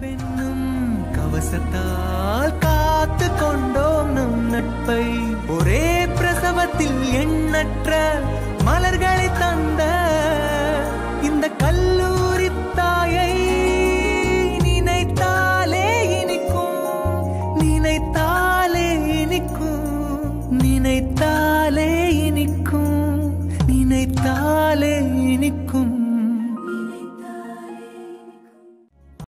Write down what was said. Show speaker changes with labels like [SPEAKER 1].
[SPEAKER 1] பெண்ணும் கவசத்தால் காத்து கொண்டோம் நம் நட்பை. ஒரே பிரசவத்தில் எண்ணற்ற மலர்களை தந்த இந்த கல்லூரி தாயை நினைத்தாலே இனிக்கும் நினைத்தாலே இனிக்கும் நினைத்தாலே இனிக்கும் நினைத்தாலே